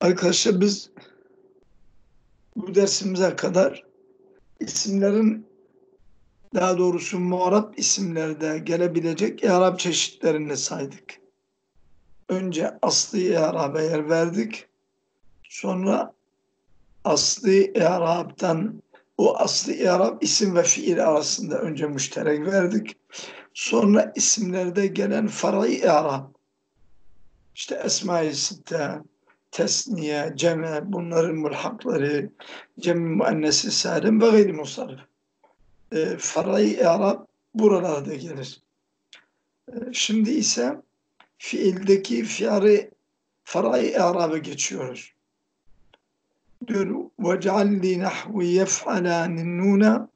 Arkadaşlar biz bu dersimize kadar isimlerin daha doğrusu muarap isimlerde gelebilecek i'rab çeşitlerini saydık. Önce aslı i'raba yer verdik. Sonra aslı i'rabtan o aslı i'rab isim ve fiil arasında önce müşterek verdik. Sonra isimlerde gelen far'i i'rab işte Esma-i Sitte, tesniye, ceme, bunların mülhakları, cem-i müennesi salim ve gayri musarif. E, Faray-i Arap buralarda gelir. E, şimdi ise fiildeki fiarı faray-i Arap'a geçiyoruz. Diyor ve cealli nahvi yef'alanin nuna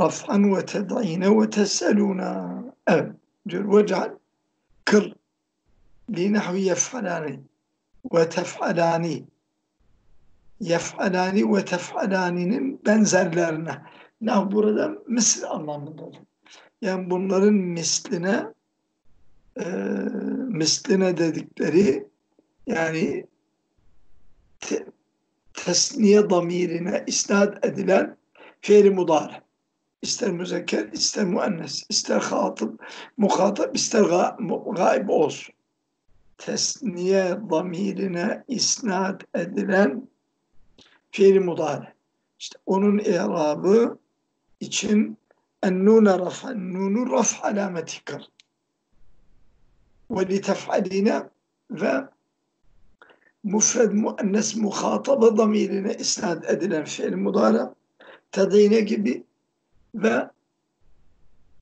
raf'an ve ted'ine ve teseluna. Evet diyor ve ceal kıl li nahvi yef'alanin ve tef'alani yef'alani ve tef'alani'nin benzerlerine. Ne burada misl anlamındadır. Yani bunların misline e, misline dedikleri yani te, tesniye damirine isnat edilen fiil mudare. İster müzekker, ister müennes, ister hatip, muhatap, ister ga, gaib olsun tesniye damirine isnat edilen fiil mudare. İşte onun i'rabı için ennûne raf'an nûnu raf alameti kır. Ve li tef'aline ve mufred müennes muhataba damirine isnat edilen fiil mudare tedine gibi ve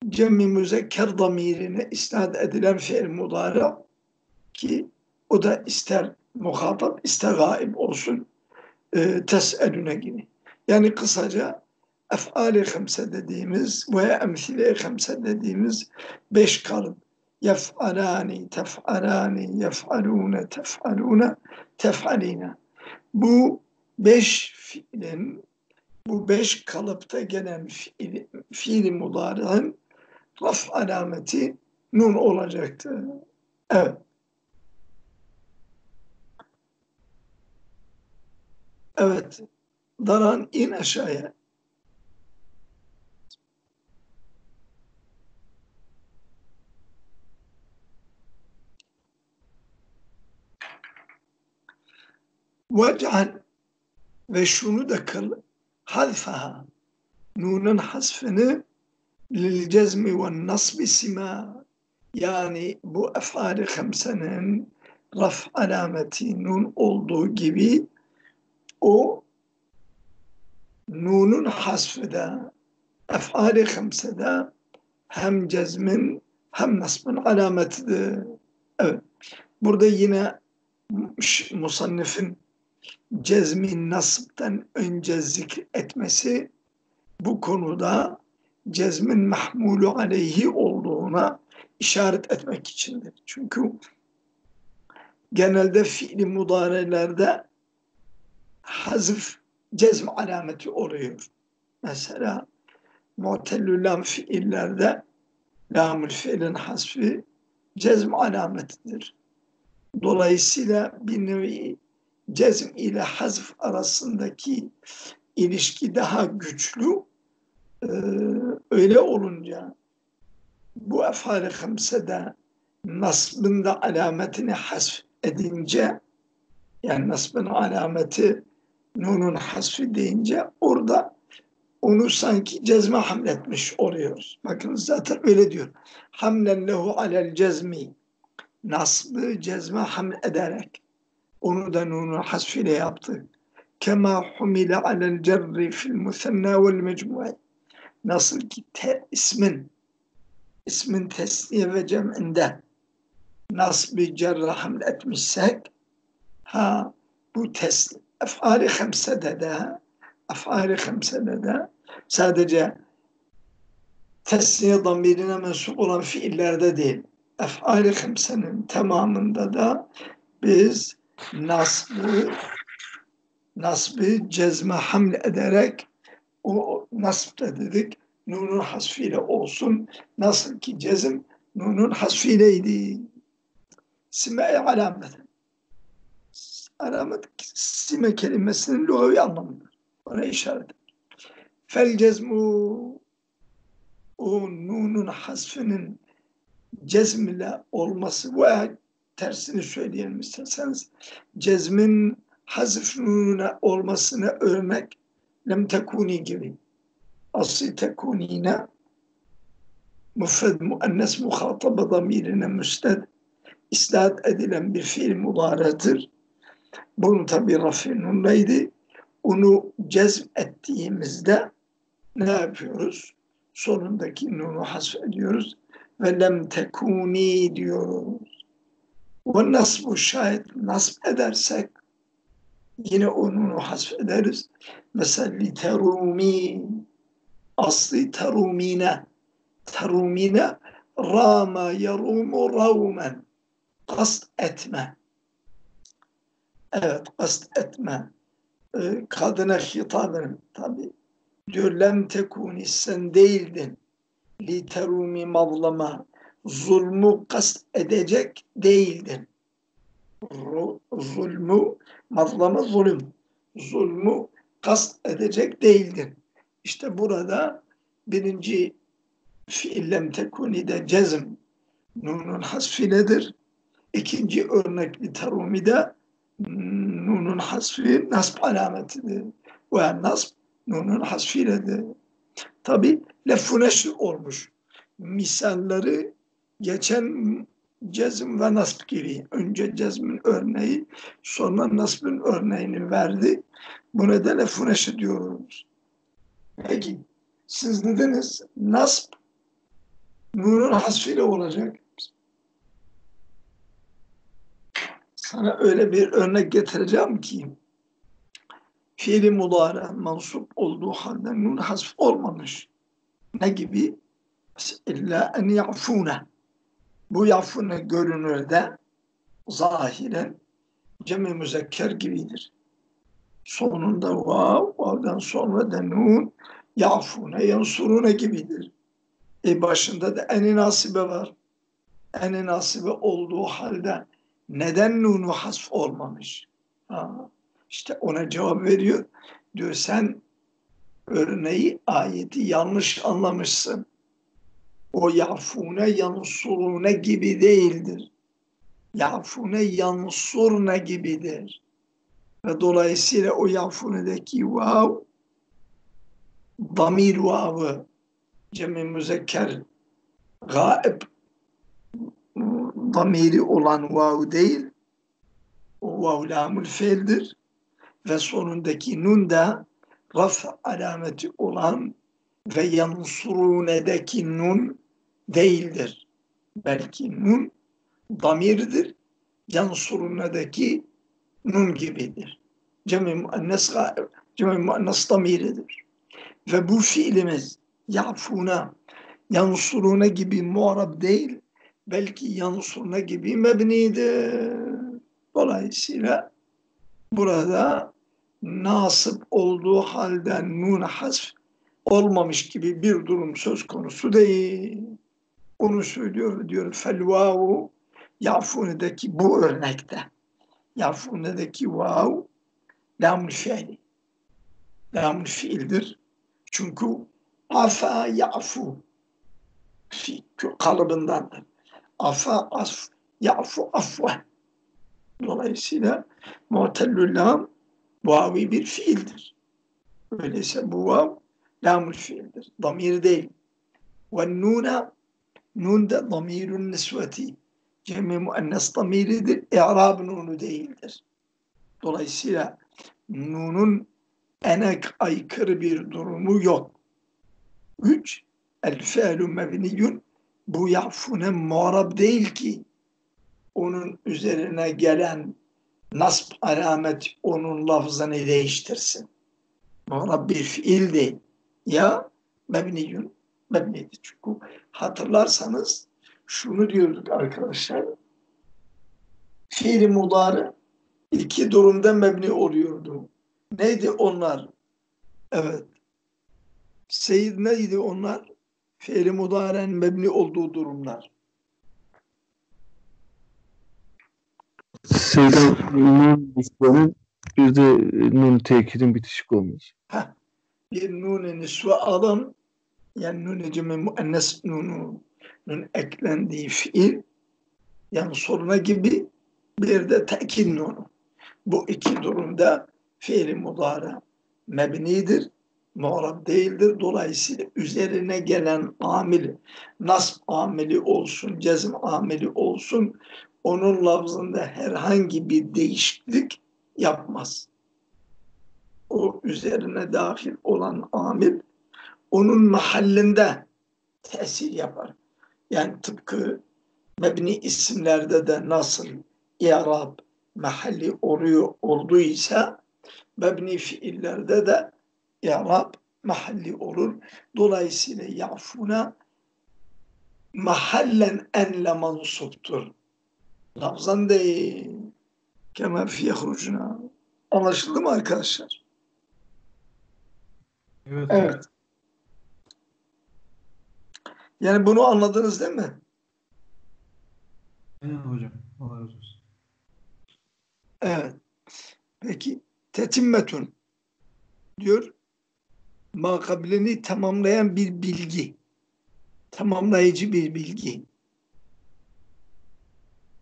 cemmi müzekker damirine isnat edilen fiil mudare ki o da ister muhatap ister gaib olsun e, tes'elüne gibi. Yani kısaca ef'ali hemse dediğimiz ve emsile hemse dediğimiz beş kalıp yef'alani, tef'alani, yef'alune, tef'alune, tef'aline. Bu beş fiilin, bu beş kalıpta gelen fiil, fiil mudarın raf alameti nun olacaktı. Evet. Evet. Daran in aşağıya. Vec'al ve şunu da kıl halfaha nunun hasfını lil cezmi ve nasbi sima yani bu efali hamsenin raf alameti nun olduğu gibi o nunun hasfıda efali hemsede hem cezmin hem nasbın alametidir. Evet. Burada yine musannifin cezmin nasipten önce zikretmesi bu konuda cezmin mahmulu aleyhi olduğuna işaret etmek içindir. Çünkü genelde fiili mudarelerde hazf cezm alameti oluyor. Mesela mu'tellü lam fiillerde lamül fiilin hasfi cezm alametidir. Dolayısıyla bir nevi cezm ile hazf arasındaki ilişki daha güçlü. Ee, öyle olunca bu efali hımsede nasbın da alametini hasf edince yani nasbın alameti nunun hasfi deyince orada onu sanki cezme hamletmiş oluyoruz. Bakın zaten öyle diyor. Hamlen lehu alel cezmi. Nasbı cezme hamle ederek. Onu da nunun hasfiyle yaptı. Kema humile alel cerri fil musenna vel mecmu'i. Nasıl ki te, ismin ismin tesniye ve cem'inde nasbı cerre hamle etmişsek ha bu teslim efali hemsede de efali hemsede de sadece tesniye damirine mensup olan fiillerde değil efali hemsenin tamamında da biz nasbı nasbı cezme hamle ederek o nasb da dedik nunun hasfiyle olsun nasıl ki cezim nunun hasfiyleydi. Sime-i alameti alamet sime kelimesinin lugavi anlamıdır. Ona işaret Fel cezmu o nunun hasfinin cezmile olması. Veya tersini söyleyelim isterseniz. Cezmin hazf nununa olmasına örnek lem tekuni gibi. Asli tekunine müfred muannes muhataba damirine müsted. İsnat edilen bir fiil mudaredir. Bunun tabi rafinundaydı. Onu cezm ettiğimizde ne yapıyoruz? Sonundaki nunu hasfediyoruz ve lem tekuni diyoruz. Ve nasbu şayet nasb edersek yine onu hasfederiz. Mesela li terumi asli terumine terumine rama yarumu ravmen kast etme. Evet, kast etme. Ee, kadına hitaben tabi. Diyor lem tekuni sen değildin. Li terumi mavlama. Zulmü kast edecek değildin. Zulmü, mazlama zulüm. Zulmü kast edecek değildin. İşte burada birinci fiillem tekuni'de cezm nunun hasfinedir. İkinci örnekli terumide nunun hasfi nasb alametidir. Ve nasb nunun hasfiyledir. Tabi leffu olmuş. Misalleri geçen cezm ve nasb gibi. Önce cezmin örneği sonra nasbın örneğini verdi. Buna da leffu neşr diyoruz. Peki siz dediniz nasb nunun hasfiyle olacak. Sana öyle bir örnek getireceğim ki fiili mudare mansup olduğu halde nun hasf olmamış. Ne gibi? İlla en ya'fune. Bu ya'fune görünürde zahiren cemi müzekker gibidir. Sonunda vav, vav'dan sonra da nun ya'fune yansurune gibidir. E başında da eni nasibe var. Eni nasibe olduğu halde neden nunu hasf olmamış? Ha, işte ona cevap veriyor. Diyor sen örneği ayeti yanlış anlamışsın. O yafune yansurune gibi değildir. Yafune yansurne gibidir. Ve dolayısıyla o yafunedeki vav damir vavı cemi müzekker gaib damiri olan vav değil o vav lamul fiildir ve sonundaki nun da raf alameti olan ve yansurunedeki nun değildir. Belki nun damirdir. Yansurunedeki nun gibidir. Cem-i muannes, cem muannes damiridir. Ve bu fiilimiz yafuna, yansuruna gibi muarab değil, belki yansuruna gibi mebnidir. Dolayısıyla burada nasip olduğu halde nun hasf olmamış gibi bir durum söz konusu değil. Onu söylüyor diyor felvavu yafune'deki bu örnekte. Yafune'deki vav lamul fiili. Lamul fiildir. Çünkü afa yafu kalıbındandır. Afa asf yafu afve. Dolayısıyla mu'tellül lam vavi bir fiildir. Öyleyse bu vav lamul fiildir. Damir değil. Ve nuna nun da damirun nisveti. Cemi muannes damiridir. İ'rab nunu değildir. Dolayısıyla nunun enek aykırı bir durumu yok. Üç, el fe'lu mebniyun bu yafune muarab değil ki onun üzerine gelen nasb alamet onun lafzını değiştirsin. Muarab bir fiil değil. Ya mebniyun mebnidir. Çünkü hatırlarsanız şunu diyorduk arkadaşlar. Fiil mudarı iki durumda mebni oluyordu. Neydi onlar? Evet. Seyid neydi onlar? Fiili mudaren mebni olduğu durumlar. Seydan nun nisbenin bir de nun tekidin bitişik olması. Heh. Bir nun nisve alın yani nun cemi müennes nunu nun eklendiği fiil yani soruna gibi bir de tekid nunu. Bu iki durumda fiili mudara mebnidir, muarab değildir. Dolayısıyla üzerine gelen amil, nasb amili olsun, cezm amili olsun, onun lafzında herhangi bir değişiklik yapmaz. O üzerine dahil olan amil, onun mahallinde tesir yapar. Yani tıpkı mebni isimlerde de nasıl i'rab mahalli oluyor olduysa mebni fiillerde de i'rab mahalli olur. Dolayısıyla yafuna mahallen enle mansuptur. Lafzan değil. Kemal fi yahrucuna. Anlaşıldı mı arkadaşlar? Evet. Evet. Yani bunu anladınız değil mi? Aynen hocam. Allah razı olsun. Evet. Peki tetimmetun diyor makabilini tamamlayan bir bilgi. Tamamlayıcı bir bilgi.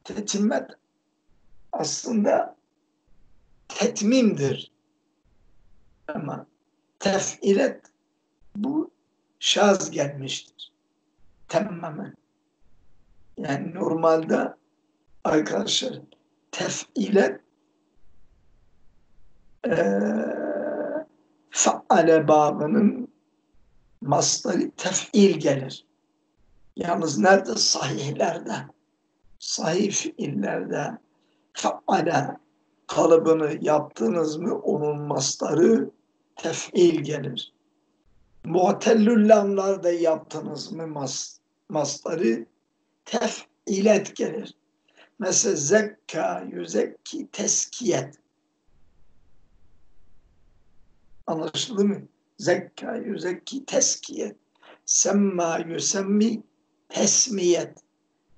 Tetimmet aslında tetmimdir. Ama tefilet bu şaz gelmiştir. Temmemen. Yani normalde arkadaşlar tefilet e, faale babının masları tef'il gelir. Yalnız nerede? Sahihlerde. Sahih fiillerde faale kalıbını yaptınız mı onun masları tef'il gelir. Mu'tellüllamlarda yaptınız mı mas, masları tef'ilet gelir. Mesela zekka, yüzekki, teskiyet. Anlaşıldı mı? Zekka, yüzekki, teskiyet. Semma, yüsemmi, tesmiyet.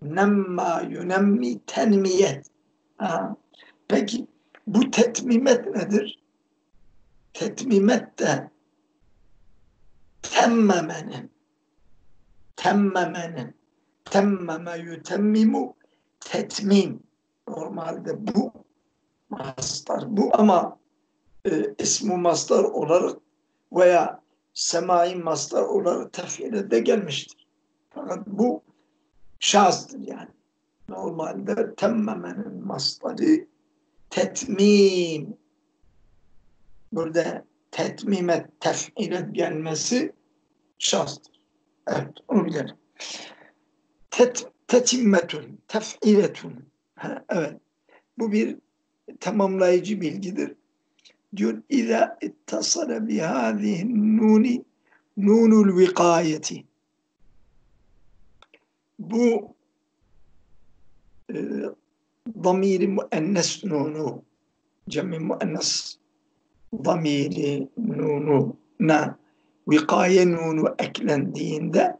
Nemma, yünemmi, tenmiyet. Ha. Peki bu tetmimet nedir? Tetmimet de temmemenin temmemenin temmeme yütemmimu tetmim normalde bu mastar bu ama e, ismu mastar olarak veya semai mastar olarak tefhile de gelmiştir. Fakat bu şazdır yani. Normalde temmemenin mastarı tetmim. Burada tetmime tef'ile gelmesi şazdır. Evet onu bilelim. Tet, tetimmetun, tef'iletun. Evet. Bu bir tamamlayıcı bilgidir. Diyor İza ittasala bihâzihin nuni nunul vikayeti. Bu e, damiri müennes nunu cemi müennes damiri nunu na vikaye nunu eklendiğinde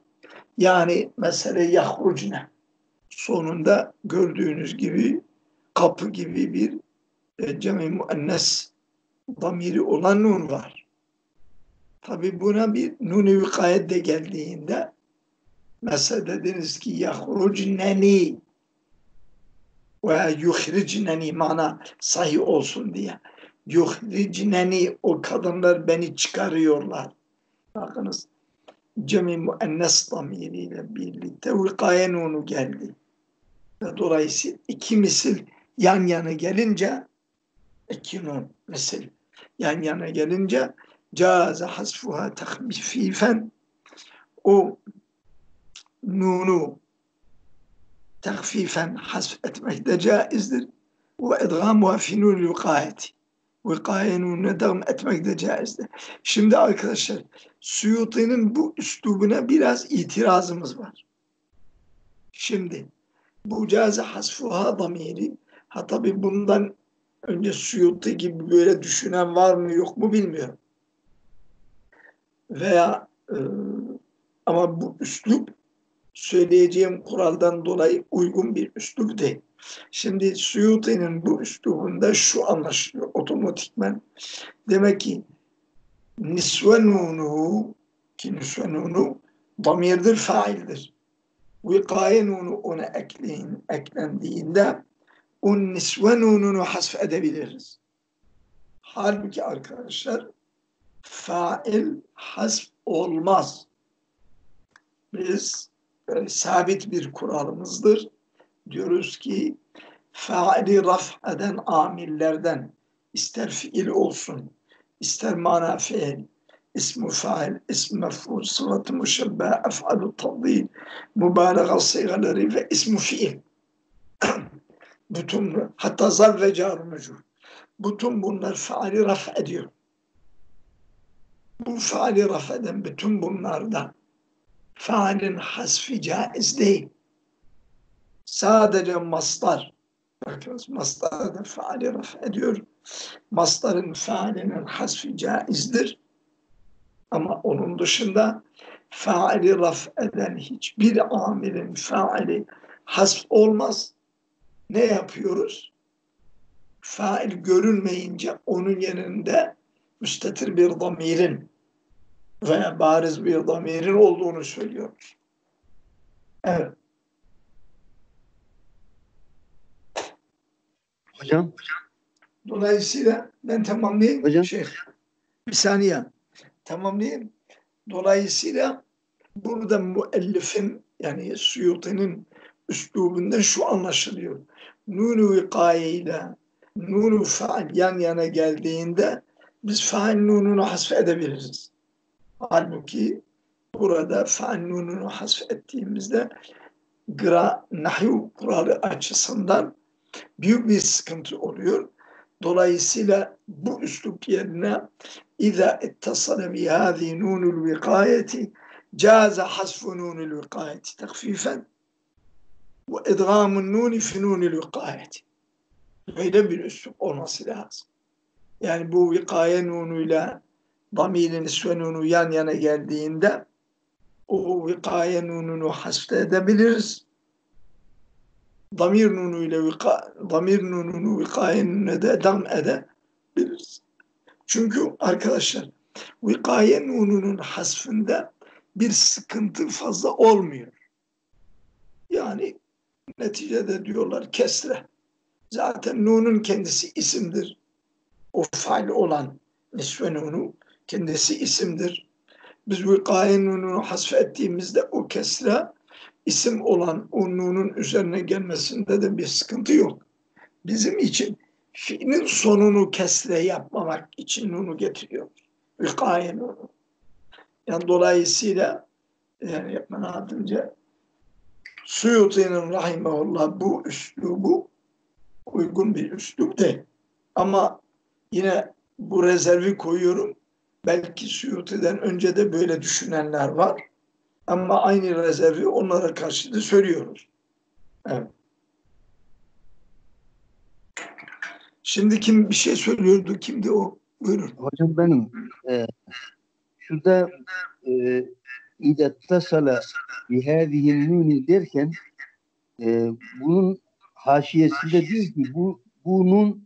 yani mesele yahrucne sonunda gördüğünüz gibi kapı gibi bir e, cemi müennes damiri olan nun var. Tabi buna bir nun-i vikayet de geldiğinde mesela dediniz ki yahrucneni veya yuhricneni mana sahih olsun diye yuhricneni o kadınlar beni çıkarıyorlar. Bakınız cemi müennes damiriyle birlikte vikaye nunu geldi. Ve dolayısıyla iki misil yan yana gelince iki misil yan yana gelince caze hasfuha takfifen o nunu takfifen hasf etmek de caizdir. Ve idgamuha fi nunul vikayeti. Vikaye nununa devam etmek de caizdir. Şimdi arkadaşlar Suyuti'nin bu üslubuna biraz itirazımız var. Şimdi bu caze hasfuha damiri ha tabi bundan önce Suyuti gibi böyle düşünen var mı yok mu bilmiyorum. Veya e, ama bu üslup söyleyeceğim kuraldan dolayı uygun bir üslup değil. Şimdi Suyuti'nin bu üslubunda şu anlaşılıyor otomatikmen. Demek ki nisve nunu ki nisve nunu damirdir, faildir. Vikaye nunu ona ekleyin, eklendiğinde o nisve nununu hasf edebiliriz. Halbuki arkadaşlar fail hasf olmaz. Biz böyle sabit bir kuralımızdır. Diyoruz ki faili raf eden amillerden ister fiil olsun, ister mana fiil, ismu fail, ism mef'ul, sıfatı müşebbe, ef'alu tadil, mübalağa sigaları ve ismu fiil. bütün hatta zar ve car mecur. Bütün bunlar faali raf ediyor. Bu faali raf eden bütün bunlarda faalin hasfi caiz değil. Sadece mastar. Bakınız mastar da faali raf ediyor. Mastarın faalinin hasfi caizdir. Ama onun dışında faali raf eden hiçbir amilin faali hasf olmaz. Ne yapıyoruz? Fail görünmeyince onun yanında müstetir bir damirin veya bariz bir damirin olduğunu söylüyoruz. Evet. Hocam. Dolayısıyla ben tamamlayayım. Hocam. Şeyh. Bir saniye. Tamamlayayım. Dolayısıyla burada müellifin yani Suyuti'nin üslubunda şu anlaşılıyor. Nunu vikaye ile nunu faal yan yana geldiğinde biz faal nununu hasfedebiliriz. Halbuki burada faal nununu hasfettiğimizde gra, nahyu kuralı açısından büyük bir sıkıntı oluyor. Dolayısıyla bu üslup yerine اِذَا اِتَّصَلَ بِهَذِي نُونُ الْوِقَايَةِ جَازَ حَسْفُ نُونُ الْوِقَايَةِ تَخْفِيفًا bu edgamun nuni finunil vikayeti. Böyle bir üslup olması lazım. Yani bu vikaye nunuyla damirin sönunu yan yana geldiğinde o vikaye nununu hasfede edebiliriz. Damir nunuyla vika, damir nununu vikaye nununa da dam edebiliriz. Çünkü arkadaşlar vikaye nununun hasfında bir sıkıntı fazla olmuyor. Yani neticede diyorlar kesre. Zaten nunun kendisi isimdir. O fail olan nisve nunu kendisi isimdir. Biz vikaye nununu hasfettiğimizde o kesre isim olan o nunun üzerine gelmesinde de bir sıkıntı yok. Bizim için fiilin sonunu kesre yapmamak için nunu getiriyor. Vikaye nunu. Yani dolayısıyla yani yapmanı adınca Suyuti'nin rahimahullah bu üslubu uygun bir üslub değil. Ama yine bu rezervi koyuyorum. Belki Suyuti'den önce de böyle düşünenler var. Ama aynı rezervi onlara karşı da söylüyoruz. Evet. Şimdi kim bir şey söylüyordu? Kimdi o? Buyurun. Hocam benim e, şurada e, İde tasala bihâzihin nûni derken e, bunun haşiyesinde diyor ki bu bunun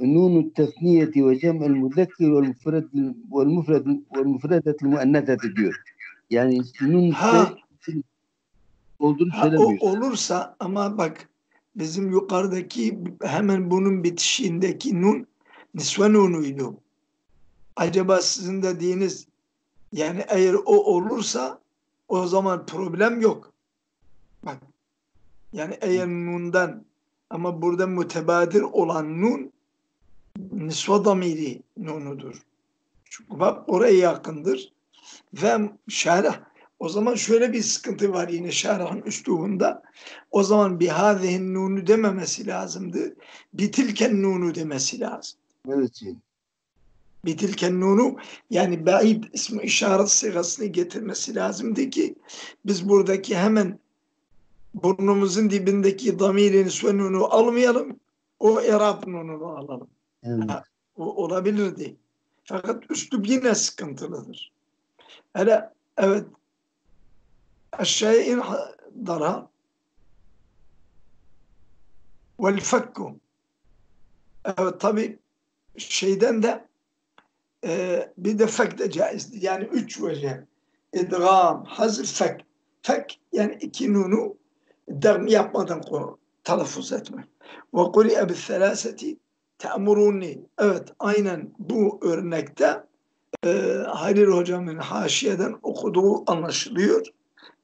nunu tefniyeti ve cem'el muzekkir vel mufred vel mufred vel mufredetil muenneteti diyor. Yani nun Ha. olduğunu Ha, o söylemiyor. olursa ama bak bizim yukarıdaki hemen bunun bitişiğindeki nun nisve nunuydu. Acaba sizin dediğiniz yani eğer o olursa o zaman problem yok. Bak yani eğer nundan ama burada mütebadir olan nun nisve damiri nunudur. Çünkü bak oraya yakındır. Ve şerh o zaman şöyle bir sıkıntı var yine şerhın üslubunda. O zaman bihâzihin nunu dememesi lazımdı. Bitilken nunu demesi lazım. Evet. Bitilken nunu yani ba'id ismi işaret sigasını getirmesi lazımdı ki biz buradaki hemen burnumuzun dibindeki damirin ve nunu almayalım. O erab nununu alalım. Evet. O olabilirdi. Fakat üslup yine sıkıntılıdır. Hele evet aşağıya in ha- darha vel fekku evet tabi şeyden de e, bir de fek de caizdi. Yani üç vece. İdgam, hazf, fek. Fek yani iki nunu derm yapmadan telaffuz etme. Ve kuri'e bil selaseti te'muruni. Evet aynen bu örnekte e, Halil hocamın haşiyeden okuduğu anlaşılıyor.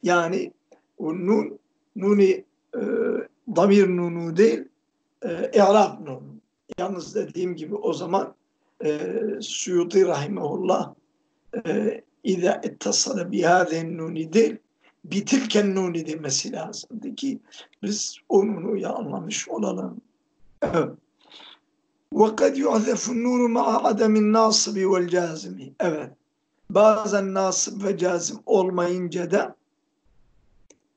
Yani o nun, nuni e, damir nunu değil e, i'rab nunu. Yalnız dediğim gibi o zaman e, Suyuti rahimehullah e, İza ittasala bihâzen nuni değil bitilken nuni demesi lazımdı ki biz onu ya anlamış olalım. Evet. وَقَدْ يُعْذَفُ النُّونُ مَعَ عَدَمِ النَّاصِبِ وَالْجَازِمِ Evet. Bazen nasip ve cazim olmayınca da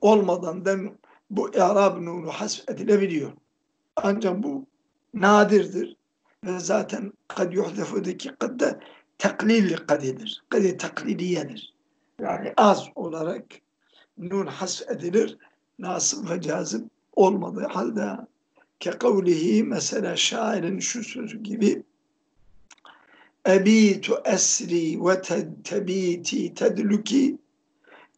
olmadan da bu i'rab nunu hasf edilebiliyor. Ancak bu nadirdir. Ve zaten kad yuhdefudaki kad da taklil kadidir. Kadi takliliyedir. Yani az olarak nun hasf edilir. Nasip ve cazip olmadığı halde ke kavlihi mesela şairin şu sözü gibi Ebitu esri ve tebiti tedluki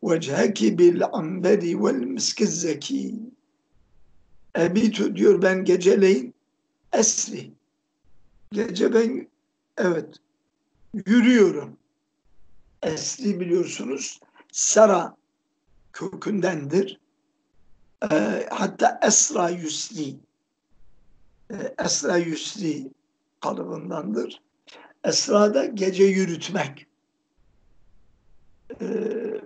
vecheki bil amberi vel miskizzeki Ebitu diyor ben geceleyin esri gece ben evet yürüyorum. Esri biliyorsunuz Sara kökündendir. Ee, hatta Esra Yusri e, Esra Yusri kalıbındandır. Esra da gece yürütmek. Ee,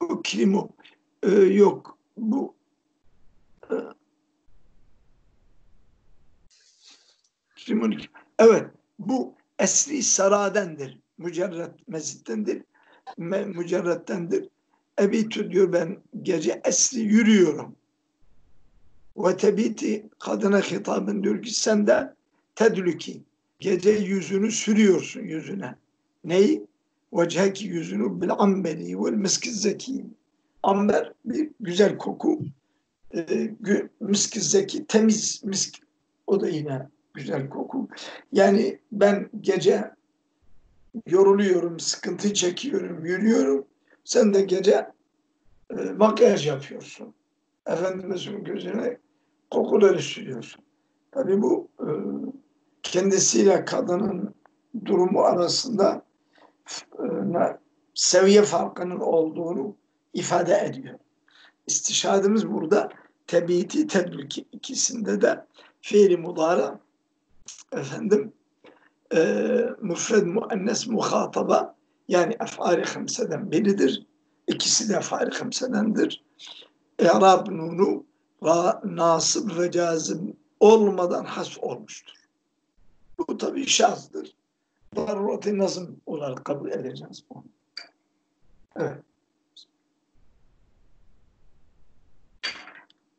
bu klimo ee, yok bu klimonik evet bu esri saradendir. Mücerret mezittendir. Me, mücerrettendir. Ebitu diyor ben gece esri yürüyorum. Ve tebiti kadına hitabın diyor ki sen de tedlüki gece yüzünü sürüyorsun yüzüne. Neyi? Vecheki yüzünü bil amberi vel miskizzeki. Amber bir güzel koku. E, miskizzeki temiz misk. O da yine güzel koku. Yani ben gece yoruluyorum, sıkıntı çekiyorum, yürüyorum. Sen de gece e, makyaj yapıyorsun. Efendimizin gözüne kokuları sürüyorsun. Tabii bu e, kendisiyle kadının durumu arasında e, seviye farkının olduğunu ifade ediyor. İstişadımız burada tebiti tedbik ikisinde de fiili mudara efendim e, müfred muennes muhataba yani ef'ali hamseden biridir. İkisi de ef'ali hamsedendir. I'rab nunu ra, nasıb ve cazim olmadan has olmuştur. Bu tabi şazdır. Darurat-ı nazım olarak kabul edeceğiz bunu. Evet.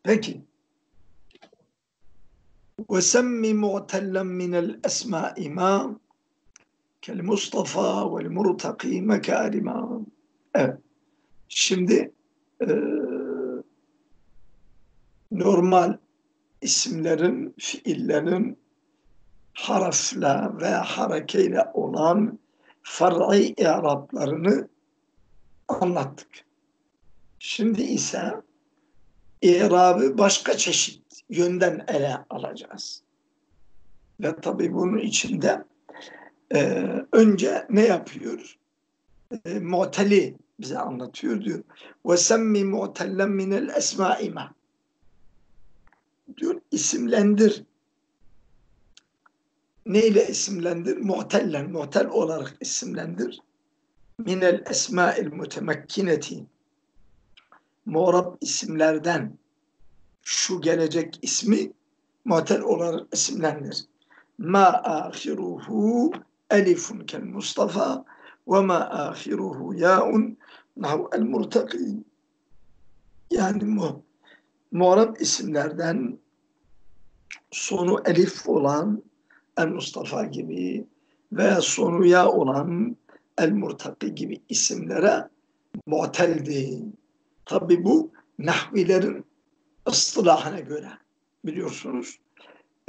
Peki. وسم معتلا من الأسماء ما كالمصطفى والمرتقي مكارما Evet. Şimdi e, normal isimlerin, fiillerin harfle ve harekeyle olan far'i i'rablarını anlattık. Şimdi ise i'rabı başka çeşit yönden ele alacağız. Ve tabii bunun içinde e, önce ne yapıyor? E, mu'teli bize anlatıyor diyor. Ve semmi mu'tellen minel esma'ima diyor isimlendir. Neyle isimlendir? Mu'tellen, mu'tel olarak isimlendir. Minel esma'il mutemekkineti Mu'rab isimlerden şu gelecek ismi mu'tel olarak isimlendir. Ma ahiruhu elifun kel Mustafa ve ma ahiruhu ya'un nahu el murtaki yani mu muarab isimlerden sonu elif olan El Mustafa gibi veya sonu ya olan El Murtaki gibi isimlere mu'teldi. Tabi bu nahvilerin ıstılahına göre biliyorsunuz.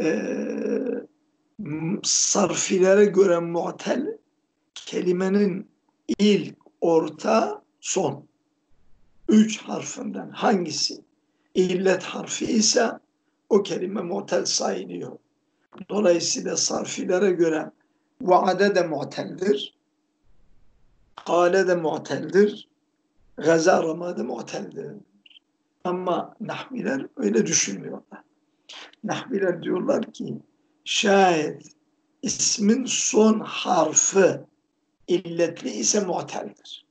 Ee, sarfilere göre mu'tel kelimenin ilk, orta, son. Üç harfinden hangisi illet harfi ise o kelime mu'tel sayılıyor. Dolayısıyla sarfilere göre vaade de mu'teldir. Kale de mu'teldir. Gazarama da mu'teldir. Ama nahviler öyle düşünmüyorlar. Nahviler diyorlar ki şayet ismin son harfi illetli ise mu'teldir.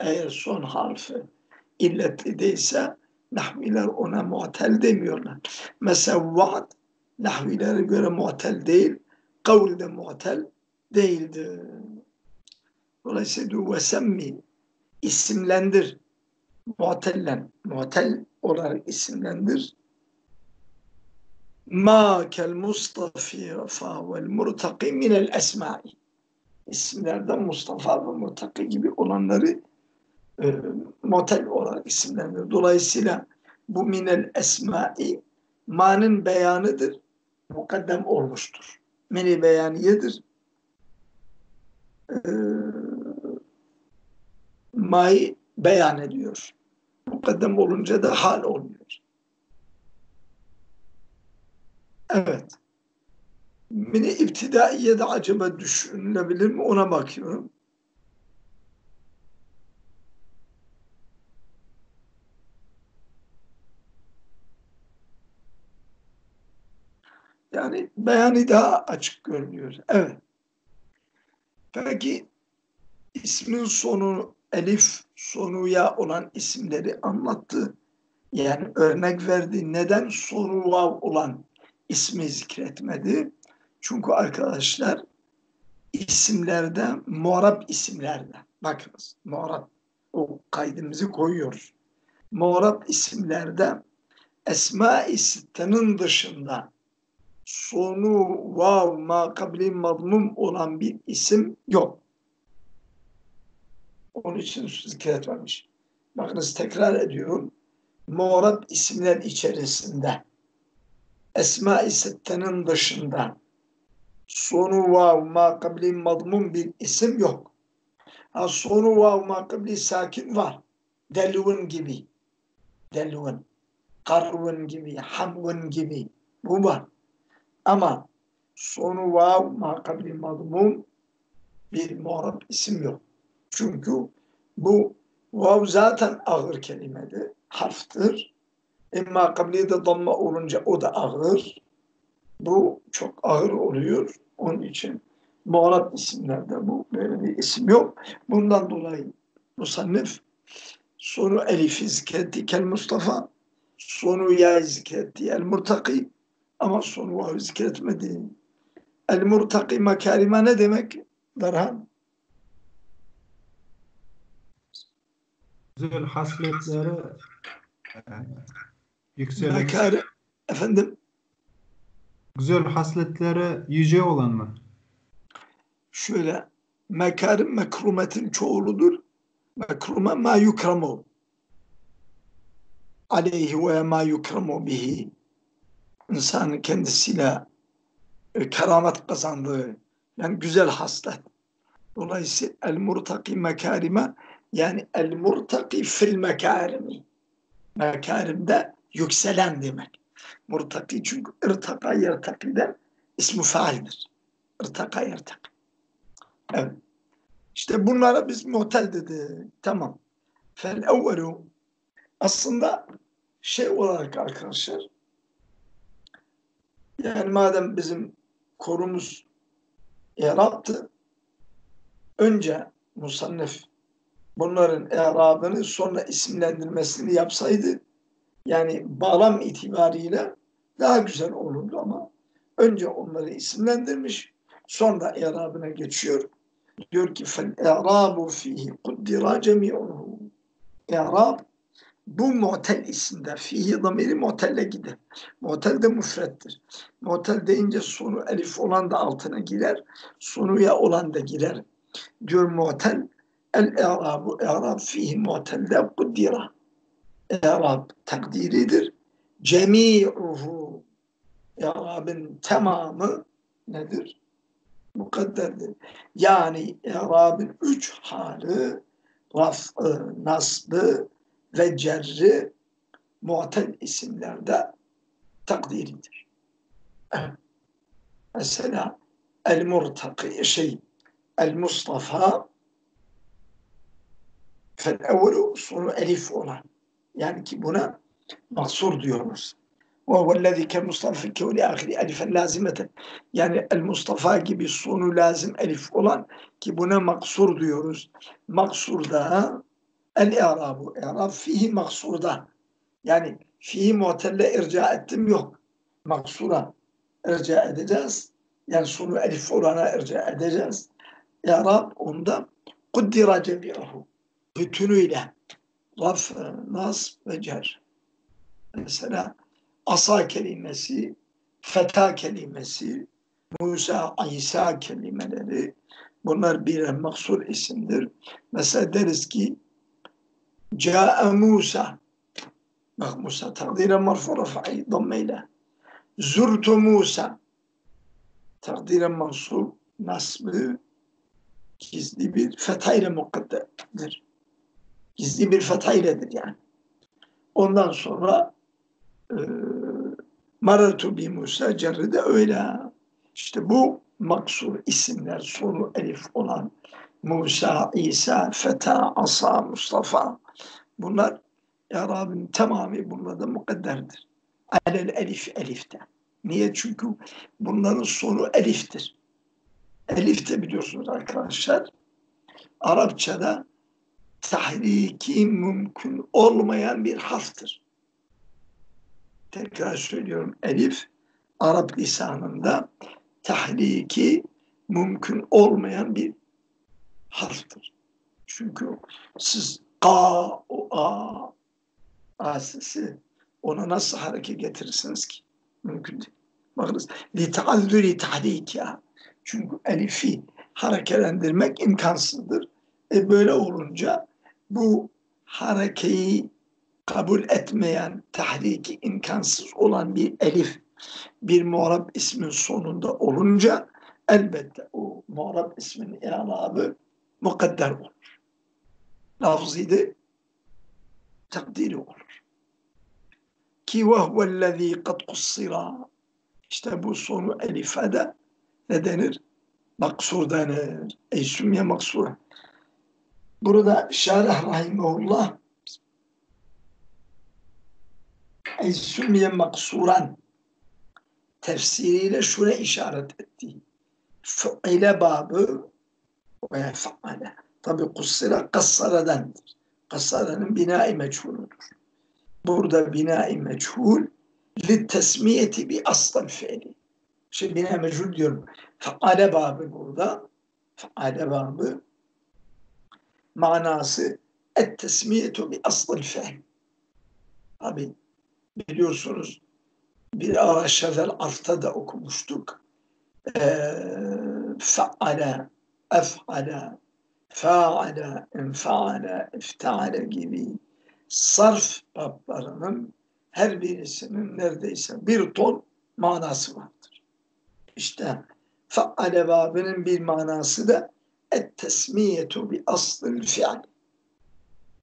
Eğer son harfi illetli değilse nahviler ona mu'tel demiyorlar. Mesela vaad nahvilere göre mu'tel değil, kavl de mu'tel değildir. Dolayısıyla ve semmi isimlendir. Mu'tellen, mu'tel olarak isimlendir. Ma kel mustafi fa vel murtaki minel esma'i. İsimlerden Mustafa ve Murtaki gibi olanları e, mu'tel olarak isimlendir. Dolayısıyla bu minel esma'i manın beyanıdır. Mukaddem olmuştur. Meni beyaniyedir. Ee, ma'yı beyan ediyor. Mukaddem olunca da hal oluyor. Evet. Mini ibtidaiye de acaba düşünülebilir mi ona bakıyorum. Yani beyanı daha açık görünüyor. Evet. Peki ismin sonu elif sonu ya olan isimleri anlattı. Yani örnek verdi. Neden sonu vav olan ismi zikretmedi? Çünkü arkadaşlar isimlerde, muarab isimlerde bakınız muarab o kaydımızı koyuyoruz. Muarab isimlerde Esma-i dışında sonu vav ma madmum olan bir isim yok. Onun için zikretmemiş. Bakınız tekrar ediyorum. Muğrab isimler içerisinde Esma-i Sitte'nin dışında sonu vav ma kabli madmum bir isim yok. Ha, sonu vav ma kabli sakin var. Delvun gibi. Delvun. Karvun gibi. Hamvun gibi. Bu var. Ama sonu vav makabli madmum bir muharap isim yok. Çünkü bu vav zaten ağır kelimedir, harftir. E makabli de damma olunca o da ağır. Bu çok ağır oluyor. Onun için muharap isimlerde bu böyle bir isim yok. Bundan dolayı musannif sonu elifi zikretti kel Mustafa sonu ya zikretti el murtaki ama sonu vav zikretmedi. El murtaki makarime ne demek? Darhan. Güzel hasletleri e, yükselen, Makari, efendim güzel hasletleri yüce olan mı? şöyle mekarim mekrumetin çoğuludur. Mekrume ma yukramu aleyhi ve ma yukramu bihi insanın kendisiyle e, keramet kazandığı yani güzel haslet. Dolayısıyla el murtaki mekarime yani el murtaki fil mekarimi. Mekarimde yükselen demek. Murtaki çünkü irtaka yertakiden ismi faaldir. İrtaka yertak. Evet. İşte bunlara biz muhtel dedi. Tamam. Fel evvelu aslında şey olarak arkadaşlar yani madem bizim korumuz İrab'tı, önce musannef bunların İrab'ını sonra isimlendirmesini yapsaydı, yani bağlam itibariyle daha güzel olurdu ama önce onları isimlendirmiş, sonra İrab'ına geçiyor. Diyor ki fel i'rabu fihi kuddira cemi'uhu. İrab bu mu'tel isimde fihi damiri mu'telle gider. Mu'tel de müfrettir. Mu'tel deyince sonu elif olan da altına girer. Sonu ya olan da girer. Diyor mu'tel El-i'rabu i'rab fihi mu'telle kuddira. İ'rab takdiridir. Cemi'uhu i'rabın tamamı nedir? Mukadderdir. Yani i'rabın üç hali raf'ı, nasbı ve cerri mu'tel isimlerde takdiridir. Mesela el-murtaki şey el-mustafa fel evvelu sonu elif olan yani ki buna mahsur diyoruz. وهو الذي كالمصطفى في كون آخر ألفا لازمة yani el Mustafa gibi sonu lazım elif olan ki buna maksur diyoruz. Maksurda el i'rabu i'rab fihi maksurda yani fihi mu'telle irca ettim yok. Maksura irca edeceğiz. Yani sonu elif olana irca edeceğiz. İ'rab onda kuddira cemi'uhu bütünüyle raf, nas ve cer. Mesela asa kelimesi, feta kelimesi, Musa, İsa kelimeleri bunlar birer maksur isimdir. Mesela deriz ki Câe Musa Bak Musa takdiren marfu rafa'i dammeyle. Zurtu Musa takdiren mansur nasbı gizli bir fethayla mukadderdir. Gizli bir fethayledir yani. Ondan sonra e, Maratu bi Musa cerri de öyle. İşte bu maksur isimler sonu elif olan Musa, İsa, Feta, Asa, Mustafa bunlar İrabın tamamı bunlarda mukadderdir. Alel elif elifte. Niye? Çünkü bunların sonu eliftir. Elif de biliyorsunuz arkadaşlar Arapçada tahriki mümkün olmayan bir harftır. Tekrar söylüyorum elif Arap lisanında tahriki mümkün olmayan bir harftır. Çünkü siz ka, o, a, asisi ona nasıl hareket getirirsiniz ki? Mümkün değil. Bakınız tahrik ya. Çünkü elifi hareketlendirmek imkansızdır. E böyle olunca bu harekeyi kabul etmeyen, tahriki imkansız olan bir elif bir muharab ismin sonunda olunca elbette o muharab ismin i'rabı mukadder olur. Lafzıydı takdiri olur. Ki ve huvellezî kad kussira işte bu sonu elife de ne denir? Maksur denir. Ey sümye maksur. Burada Şarih Rahimahullah Ey sümye maksuran tefsiriyle şuna işaret etti. Fu'ile babı ve fa'ale. Tabi kussira kassaradandır. Kassaranın bina-i meçhuludur. Burada bina-i meçhul li tesmiyeti bi aslan fiili. Şimdi bina meçhul diyorum. Faale babı burada. Faale babı manası et tesmiyetu bi aslan fiil. Abi biliyorsunuz bir ara şevel arfta da okumuştuk. Ee, faale, efale, faale, enfaale, iftaale gibi sarf bablarının her birisinin neredeyse bir ton manası vardır. İşte faale babının bir manası da et tesmiyetu bi aslil fiil.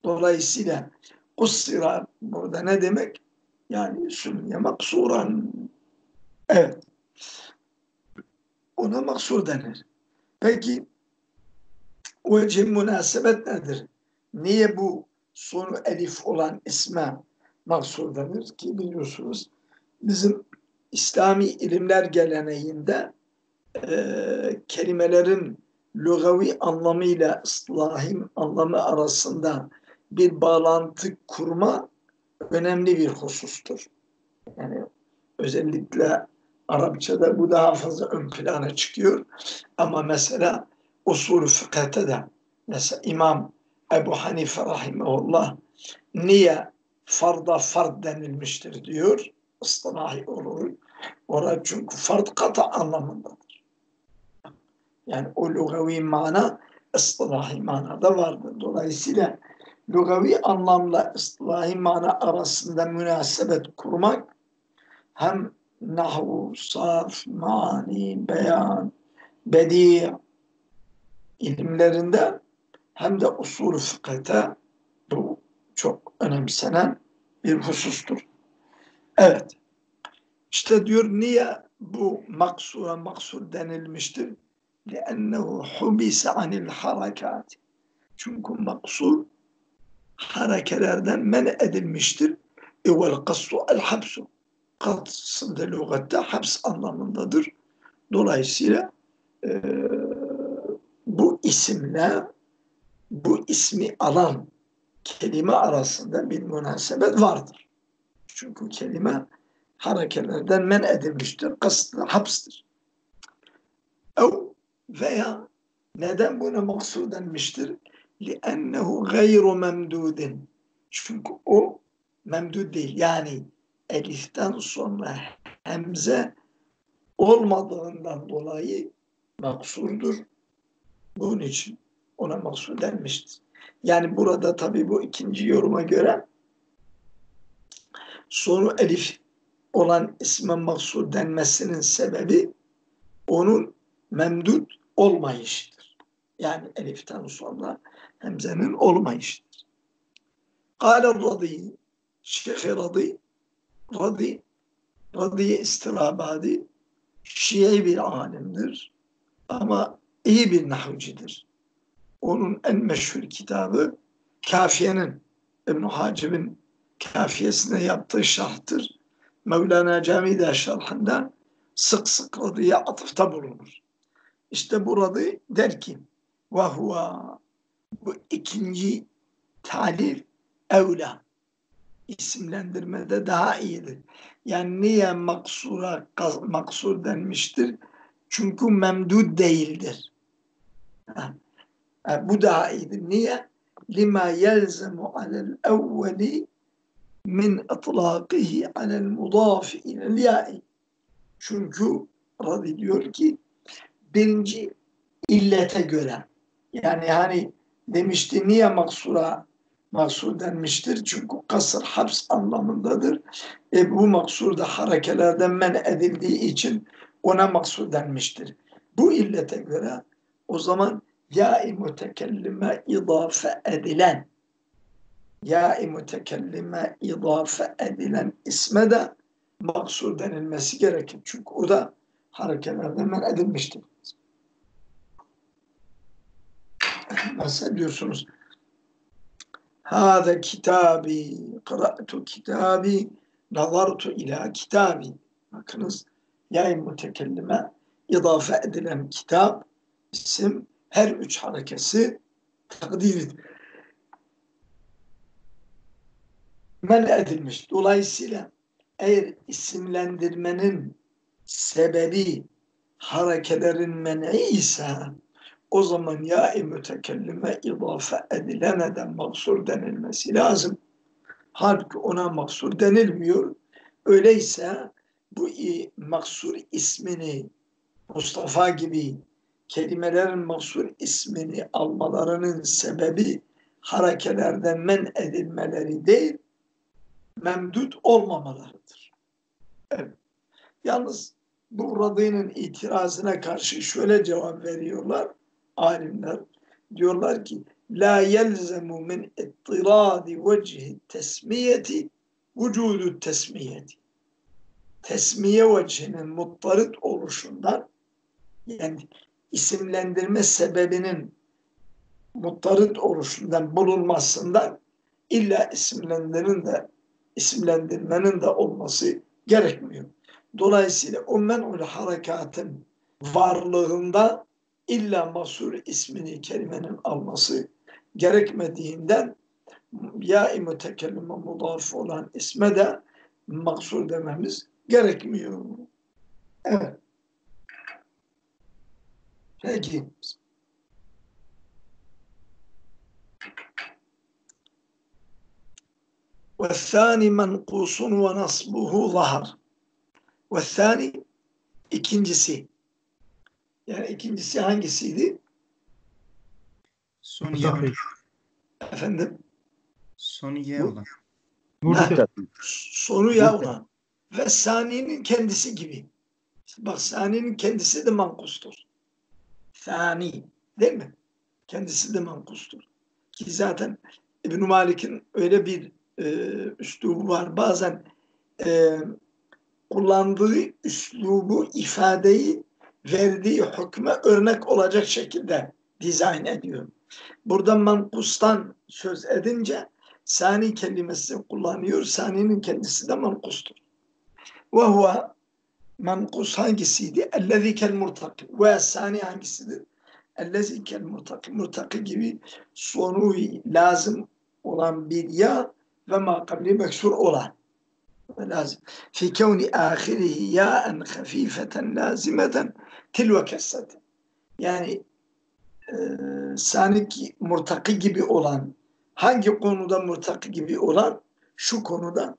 Dolayısıyla kussira burada ne demek? Yani sünniye maksuran. Evet. Ona maksur denir. Peki vecih münasebet nedir? Niye bu sonu elif olan isme maksur denir ki biliyorsunuz bizim İslami ilimler geleneğinde e, kelimelerin lügavi anlamıyla ıslahim anlamı arasında bir bağlantı kurma önemli bir husustur. Yani özellikle Arapçada bu daha fazla ön plana çıkıyor. Ama mesela usul fıkıhta da mesela İmam Ebu Hanife rahimahullah niye farda fard denilmiştir diyor. Istilahi olur. Orada çünkü fard kata anlamındadır. Yani o lugavi mana ıslahi manada vardır. Dolayısıyla lugavi anlamla ıslahi mana arasında münasebet kurmak hem nahvu, sarf, mani, beyan, bedi ilimlerinde hem de usul fıkıhta bu çok önemsenen bir husustur. Evet. İşte diyor niye bu maksura maksur denilmiştir? لِأَنَّهُ حُبِسَ عَنِ الْحَرَكَاتِ Çünkü maksur harekelerden men edilmiştir. اِوَ الْقَصُّ الْحَبْسُ Kasında lügatte haps anlamındadır. Dolayısıyla e, bu isimle bu ismi alan kelime arasında bir münasebet vardır. Çünkü kelime harekelerden men edilmiştir. Kastı hapstir. Ev veya neden buna maksud denmiştir? لِأَنَّهُ غَيْرُ مَمْدُودٍ Çünkü o memdud değil. Yani eliften sonra hemze olmadığından dolayı maksurdur. Bunun için ona maksud denmiştir. Yani burada tabi bu ikinci yoruma göre sonu elif olan isme maksud denmesinin sebebi onun memdud olmayışıdır. Yani eliften sonra hemzenin olmayışıdır. Kâle Radi, Şeyh Radi, Radi, Radi istirabadi, Şii bir alimdir ama iyi bir nahvcidir. Onun en meşhur kitabı Kafiye'nin, İbn-i Hacib'in kafiyesine yaptığı şarhtır. Mevlana Camide şerhinde sık sık Radi'ye atıfta bulunur. İşte burada der ki ve huva bu ikinci talif evla isimlendirmede daha iyidir. Yani niye maksura maksur denmiştir? Çünkü memdud değildir. Ha. Ha, bu daha iyidir. Niye? Lima yelzemu alel evveli min itlaqihi alel mudafi ilel ya'i. Çünkü Radi diyor ki birinci illete göre yani hani demişti niye maksura maksur denmiştir? Çünkü kasır haps anlamındadır. E, bu maksur da harekelerden men edildiği için ona maksur denmiştir. Bu illete göre o zaman ya-i mütekellime idafe edilen ya-i mütekellime idafe edilen isme de maksur denilmesi gerekir. Çünkü o da harekelerden men edilmiştir. Mesela diyorsunuz Hâze kitabi, kıra'tu kitabi, nazartu ila kitabi. Bakınız yayın mütekellime idafe edilen kitap, isim, her üç harekesi takdir men edilmiş. Dolayısıyla eğer isimlendirmenin sebebi harekelerin men'i ise o zaman ya-i mütekellime idafe edilene de maksur denilmesi lazım. Halbuki ona maksur denilmiyor. Öyleyse bu maksur ismini Mustafa gibi kelimelerin maksur ismini almalarının sebebi harekelerden men edilmeleri değil, memdut olmamalarıdır. Evet. Yalnız bu Radi'nin itirazına karşı şöyle cevap veriyorlar alimler. Diyorlar ki la yelzemu min ittiradi vecihi tesmiyeti vücudu tesmiyeti. Tesmiye vecihinin muttarit oluşundan yani isimlendirme sebebinin muttarit oluşundan bulunmasından illa isimlendirmenin de isimlendirmenin de olması gerekmiyor. Dolayısıyla o men'ul harekatın varlığında illa masur ismini kelimenin alması gerekmediğinden ya-i mütekellime mudaf olan isme de maksur dememiz gerekmiyor. Evet. Peki. والثاني منقوص ونصبه ظهر والثاني ikincisi yani ikincisi hangisiydi? Sonu ye olan. Efendim Sonu ye olan. Murtad. sonu ya olan ve saninin kendisi gibi. Bak saninin kendisi de mankustur. Sani değil mi? Kendisi de mankustur. Ki zaten İbn Malik'in öyle bir e, üslubu var. Bazen e, kullandığı üslubu, ifadeyi verdiği hükme örnek olacak şekilde dizayn ediyor. Burada mankustan söz edince sani kelimesini kullanıyor. Sani'nin kendisi de mankustur. Ve huve mankus hangisiydi? Ellezî kel murtaki. Ve sani hangisidir? Ellezî kel murtaki. Murtaki gibi sonu lazım olan bir ya ve makabli meksur olan. lazım. Fi kevni ahirihi ya'en hafifeten lazimeten tilve kesseti. Yani e, sani murtaki gibi olan hangi konuda murtaki gibi olan şu konuda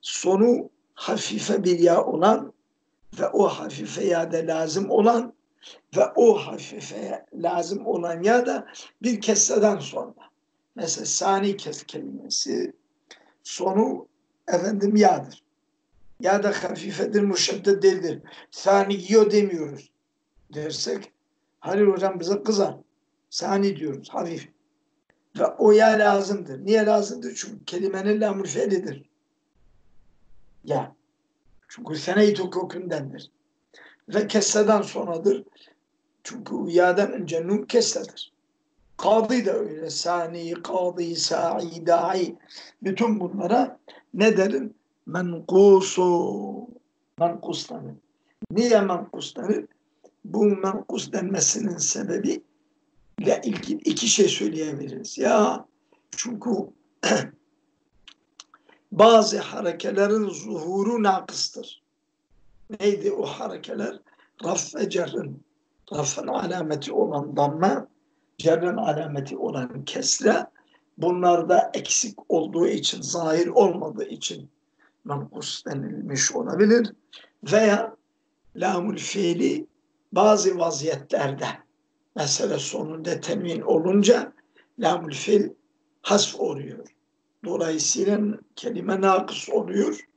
sonu hafife bir ya olan ve o hafife ya da lazım olan ve o hafife lazım olan ya da bir kesreden sonra. Mesela sani kes kelimesi sonu efendim ya'dır. Ya da hafifedir, muşeddet değildir. Sani yiyor demiyoruz dersek Halil hocam bize kızar. Sani diyoruz, hafif. Ve o ya lazımdır. Niye lazımdır? Çünkü kelimenin lamül fiilidir. Ya. Çünkü seneyt hukukundendir. Ve kesseden sonradır. Çünkü yadan önce nun kessedir. Kadı da öyle. Sani, kadı, sa'i, da'i. Bütün bunlara ne derim? Menkusu. Menkus. Niye menkus? Bu menkus denmesinin sebebi ile ilgili iki şey söyleyebiliriz. Ya çünkü bazı harekelerin zuhuru nakıstır. Neydi o harekeler? Raf ve cerrin. Rafın alameti olan damme, cerrin alameti olan kesre bunlarda eksik olduğu için, zahir olmadığı için mankus denilmiş olabilir. Veya lamul fiili bazı vaziyetlerde mesela sonunda temin olunca lamül fil hasf oluyor. Dolayısıyla kelime nakıs oluyor.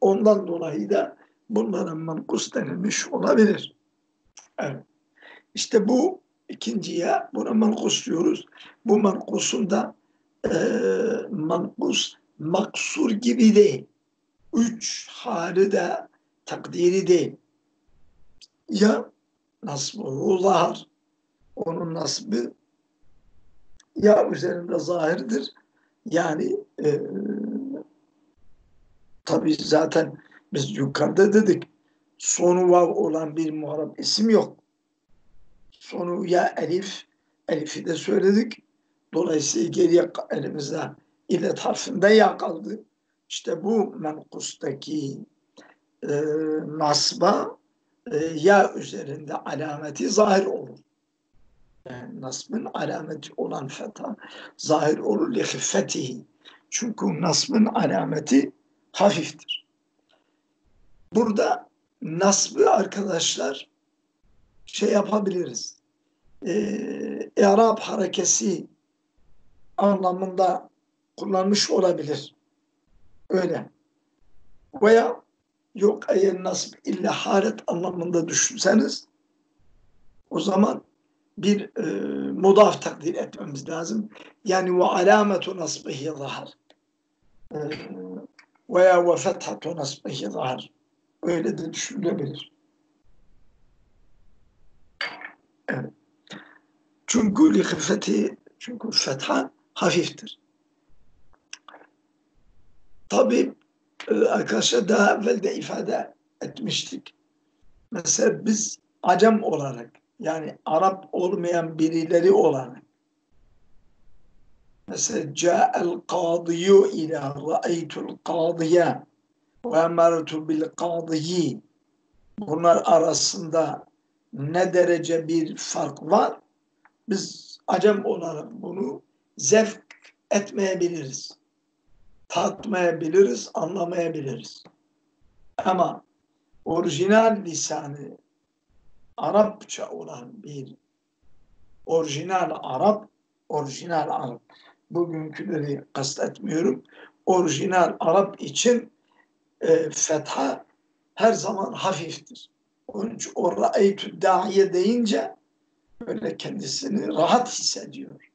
Ondan dolayı da bunların mankus denilmiş olabilir. Evet. İşte bu ikinciye buna mankus diyoruz. Bu mankusun da e, mankus maksur gibi değil. Üç hali de takdiri değil. Ya nasbu zahar onun nasbı ya üzerinde zahirdir yani e, tabi zaten biz yukarıda dedik sonu vav olan bir muharap isim yok. Sonu ya elif elifi de söyledik. Dolayısıyla geriye elimizde illet harfinde ya kaldı. İşte bu menkustaki e, nasba e, ya üzerinde alameti zahir olur. Yani nasbın alameti olan fetha zahir olur li hıffetihi. Çünkü nasbın alameti hafiftir. Burada nasbı arkadaşlar şey yapabiliriz. Ee, Arap harekesi anlamında kullanmış olabilir. Öyle. Veya yok eğer nasb illa haret anlamında düşünseniz o zaman bir e, mudaf takdir etmemiz lazım. Yani ve alametu nasbihi zahar. E, veya ve fethatu nasbihi zahar. Öyle de düşünülebilir. Evet. Çünkü lihifeti çünkü fetha hafiftir. Tabi arkadaşlar daha evvel de ifade etmiştik. Mesela biz acem olarak yani Arap olmayan birileri olarak mesela ca'el kadiyu ila ra'aytul kadiye ve emertu bil kadiyi bunlar arasında ne derece bir fark var? Biz acem olarak bunu zevk etmeyebiliriz tatmayabiliriz anlamayabiliriz ama orijinal lisanı Arapça olan bir orijinal Arap orijinal Arap. Bugünküleri kastetmiyorum. Orijinal Arap için e, fetha her zaman hafiftir. Onun için o ra'eytü da'iye deyince böyle kendisini rahat hissediyor.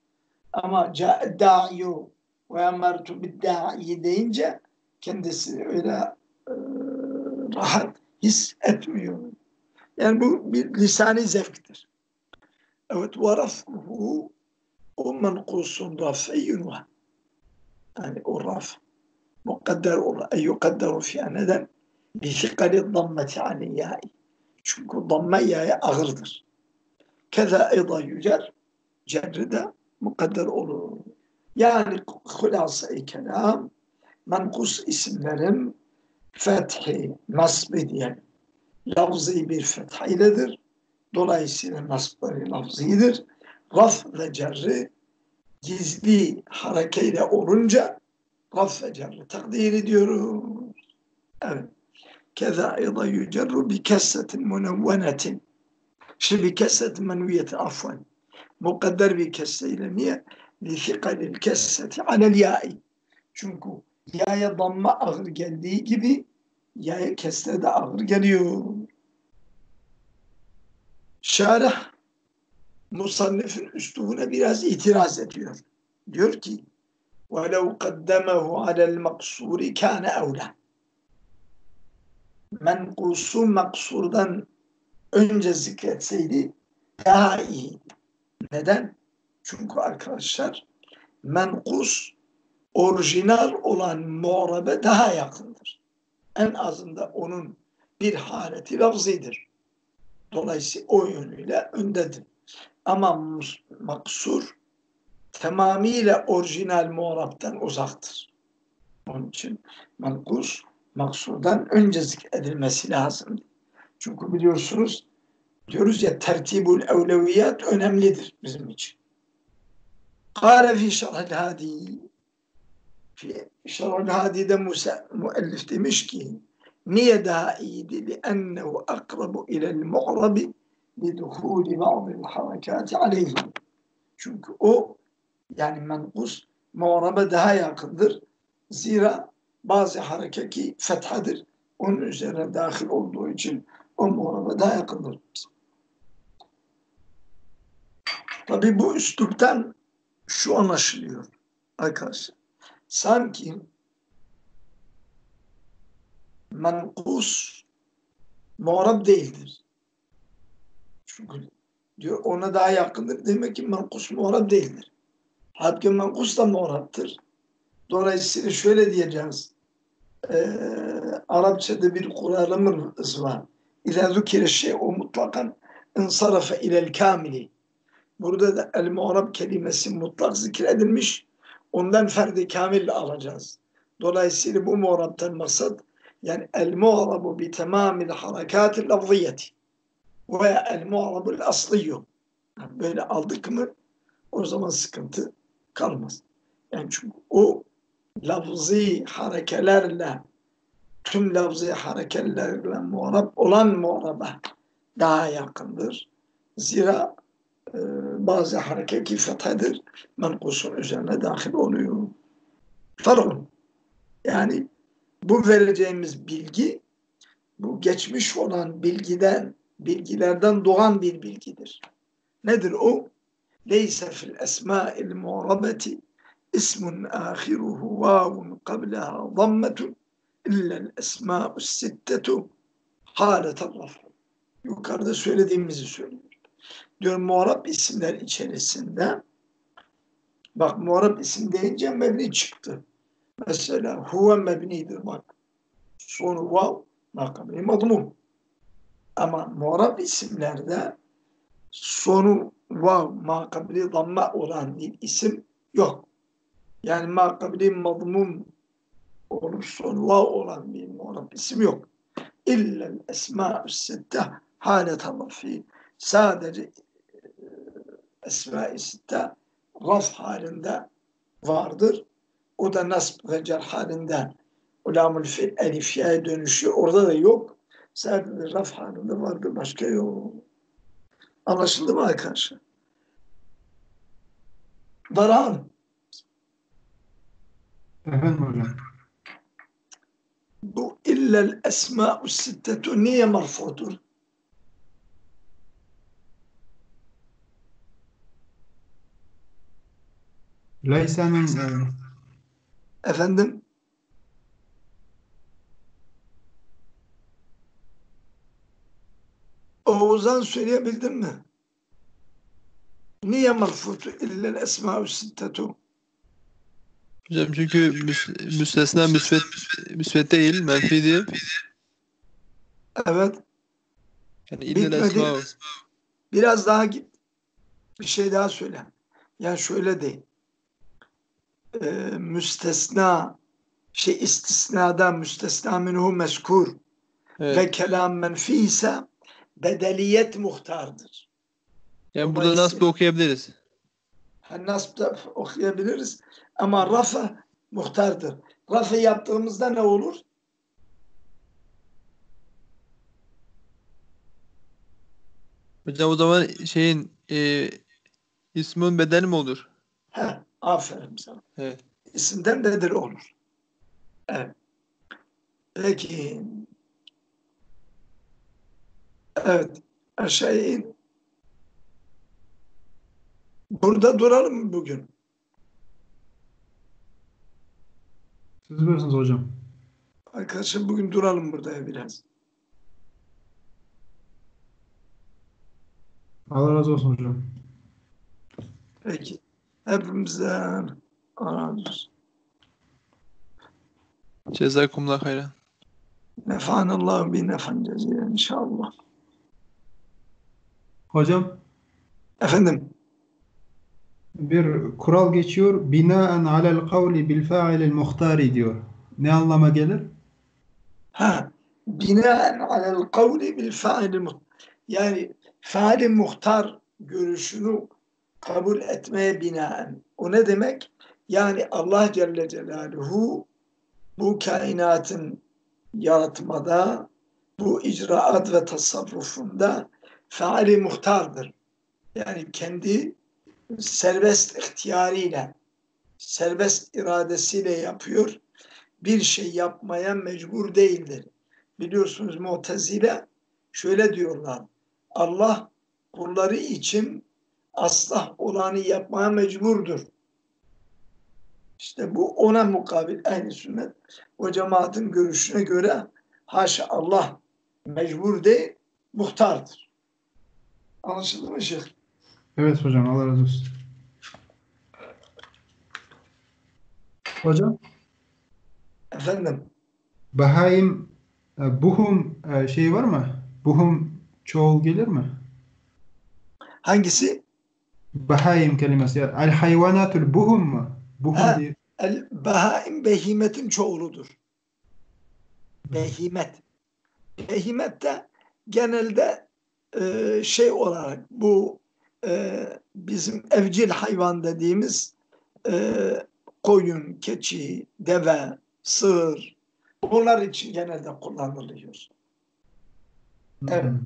Ama ca'e da'iyu ve emertu bid da'iye deyince kendisini öyle e, rahat hissetmiyor. Yani bu bir lisani zevktir. Evet ve raf'uhu o menkusun raf'iyyun yani o raf mukadder yukadderu fiha neden? Bifikali dammeti aliyyâi çünkü damme yaya ağırdır. Keza eyda yücer cerri de mukadder olur. Yani hulasa-i kelam menkus isimlerin fethi, nasbi diyelim. Lafzı bir fetha iledir. Dolayısıyla nasbları lafzidir. Raf ve cerri gizli harekeyle olunca raf ve cerri takdir ediyoruz. Evet. Keza ayda yücerru bi kessetin munevvenetin. Şimdi bi kessetin menviyeti afvan. Mukadder bir kesseyle niye? Li fikalil kesseti alel ya'i. Çünkü yaya damma ağır geldiği gibi yaya kesre de ağır geliyor. Şarih musannifin üslubuna biraz itiraz ediyor. Diyor ki وَلَوْ قَدَّمَهُ عَلَى الْمَقْصُورِ كَانَ اَوْلَى Menkusu maksurdan önce zikretseydi daha iyi. Neden? Çünkü arkadaşlar menkus orijinal olan mu'rabe daha yakındır. En azında onun bir haleti lafzidir. Dolayısıyla o yönüyle öndedir. Ama maksur tamamıyla orijinal muğraptan uzaktır. Onun için mankus maksurdan önce zikredilmesi lazım. Çünkü biliyorsunuz diyoruz ya tertibul evleviyat önemlidir bizim için. Kâle fî şerhel hâdî fi şerhel hâdî'de müellif demiş ki niye daha iyiydi? لِأَنَّهُ أَقْرَبُ إِلَى الْمُعْرَبِ لِدُخُولِ بَعْضِ الْحَرَكَاتِ عَلَيْهِ Çünkü o yani menkus muğrabe daha yakındır. Zira bazı hareketi fethadır. Onun üzerine dahil olduğu için o muğrabe daha yakındır. Tabi bu üsluptan şu anlaşılıyor arkadaşlar. Sanki menkus muğrab değildir. Çünkü diyor ona daha yakındır. Demek ki menkus muğrab değildir. Halbuki menkus da muğraptır. Dolayısıyla şöyle diyeceğiz. Ee, Arapçada bir kuralımız var. İzâ zükire şey o mutlakan insarafe ilel kamili. Burada da el muğrab kelimesi mutlak zikredilmiş. Ondan ferdi kamil alacağız. Dolayısıyla bu muğrabtan maksat yani el muğrabu bi tamamil harakatil lafziyeti ve el muğrabul asliyyu. Böyle aldık mı o zaman sıkıntı kalmaz. Yani çünkü o lafzi harekelerle tüm lafzi harekelerle muğrab olan muğraba daha yakındır. Zira bazı hareketi fethedir. Menkusun üzerine dahil oluyor. Farkın. Yani bu vereceğimiz bilgi bu geçmiş olan bilgiden bilgilerden doğan bir bilgidir. Nedir o? Leyse fil esma'il mu'rabeti ismun ahiruhu vavun qablaha zammetun illel esma'u sittetu haleten rafu. Yukarıda söylediğimizi söylüyor. Diyor muharap isimler içerisinde bak muharap isim deyince mebni çıktı. Mesela huve mebnidir bak. Sonu vav makamı madmum. Ama muharap isimlerde sonu vav makabili damma olan bir isim yok. Yani makabili madmum olup sonu vav olan bir muharap isim yok. İllel esma'ü sitte halet fi sadece Esma-i Sitte raf halinde vardır. O da nasb ve cer halinde ulamul fil elifyaya dönüşü orada da yok. Sadece raf halinde vardır. Başka yok. Anlaşıldı mı arkadaşlar? Darhan, Efendim hocam. bu illel esma'u sittetu niye marfudur? Leysa min e, Efendim? Oğuzhan söyleyebildin mi? Niye marfutu illel esma'u sittetu? Hocam çünkü müs- müstesna müsbet, müsbet değil, menfi değil. Evet. Yani illel Bitmedi. esma Biraz daha git. Bir şey daha söyle. Yani şöyle değil. Ee, müstesna şey istisnada müstesna minhu meskur Evet. ve kelam menfi ise bedeliyet muhtardır. Yani burada nasıl okuyabiliriz? Ha, Nasb'da okuyabiliriz ama rafa muhtardır. Rafa yaptığımızda ne olur? Hocam o zaman şeyin e, ismin bedeli mi olur? He, aferin sana. Evet. İsimden nedir olur. Evet. Peki. Evet. Aşağıya in. Burada duralım mı bugün? siz bilirsiniz hocam. Arkadaşlar bugün duralım burada biraz. Allah razı olsun hocam. Peki. Hepimizden razı olsun. Cezakumullah hayran. Nefanallahu bi nefan cezilen inşallah. Hocam Efendim. bir kural geçiyor. Binaen alel kavli bil fa'ilil muhtari diyor. Ne anlama gelir? Ha, binaen alel kavli bil faili muhtar. Yani faili muhtar görüşünü kabul etmeye binaen. O ne demek? Yani Allah Celle Celaluhu bu kainatın yaratmada, bu icraat ve tasarrufunda faali muhtardır. Yani kendi serbest ihtiyarıyla, serbest iradesiyle yapıyor bir şey yapmaya mecbur değildir. Biliyorsunuz Mu'tezile şöyle diyorlar. Allah kulları için aslah olanı yapmaya mecburdur. İşte bu ona mukabil ehli sünnet o cemaatin görüşüne göre haşa Allah mecbur değil muhtardır. Anlaşıldı mı Şeyh? Evet hocam Allah razı olsun. Hocam Efendim Bahaim e, buhum e, şey var mı? Buhum çoğul gelir mi? hangisi? Bahaim kelimesi. Yani el hayvanatul buhum mu? Buhum Ha. diye. El behaim behimetin çoğuludur. Behimet. Behimet de genelde e, şey olarak bu e, bizim evcil hayvan dediğimiz e, koyun, keçi, deve, sığır bunlar için genelde kullanılıyor. Evet. Hmm.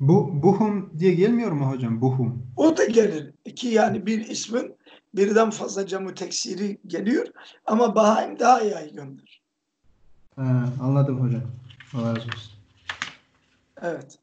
Bu buhum diye gelmiyor mu hocam? Buhum. O da gelir. İki yani bir ismin birden fazla camu teksiri geliyor ama bahaim daha yaygındır. Ha, anladım hocam. Allah razı olsun. Evet.